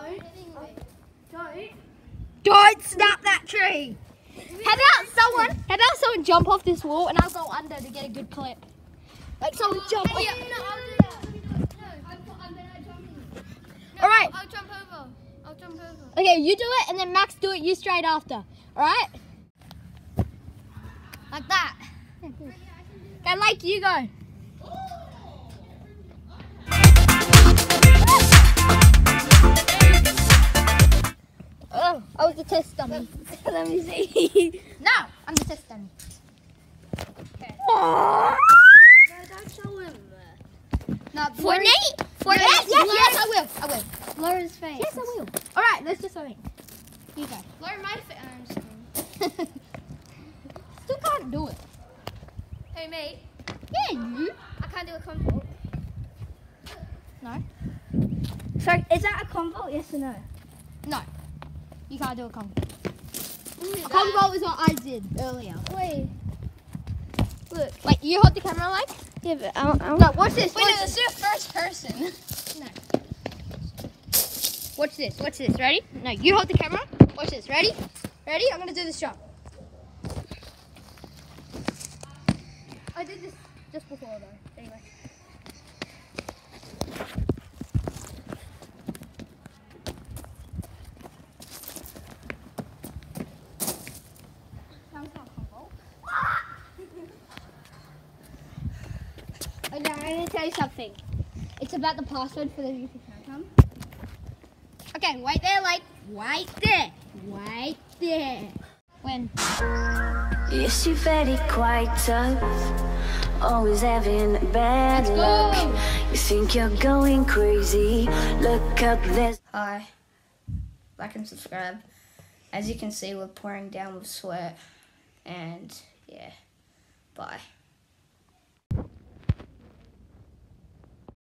Don't. Don't. Don't snap that tree. How about someone? How about someone jump off this wall and I'll go under to get a good clip. Like someone jump. All right. I'll jump over. I'll jump over. Okay, you do it, and then Max do it. You straight after. All right. Like that. Okay, like you go. Test dummy. Let me see. No, I'm the test dummy. Okay. no, don't show him. No, Fortnite? Fortnite? Yes, yes, yes, I will. I will. Blur his face. Yes, I will. All right, let's do something. You go. Blur my face. I'm just kidding. Still can't do it. Hey, mate. Yeah, you. I can't do a combo. No. Sorry, is that a combo? Yes or no? No. You can't do a combo. A combo is what I did earlier. Wait. Look. Wait, you hold the camera like? Yeah, but I don't. I No, watch this. Wait, watch no, this. this is first person. No. Watch this. Watch this. Ready? No, you hold the camera. Watch this. Ready? Ready? I'm gonna do this shot. I did this just before though. Anyway. Oh, okay, I'm gonna tell you something. It's about the password for the YouTube channel. Okay, wait there, like, wait there, wait there. When? Yes, you're very quite tough. Always having bad Let's go. luck. You think you're going crazy. Look up, there's. Hi. Like and subscribe. As you can see, we're pouring down with sweat. And yeah, bye.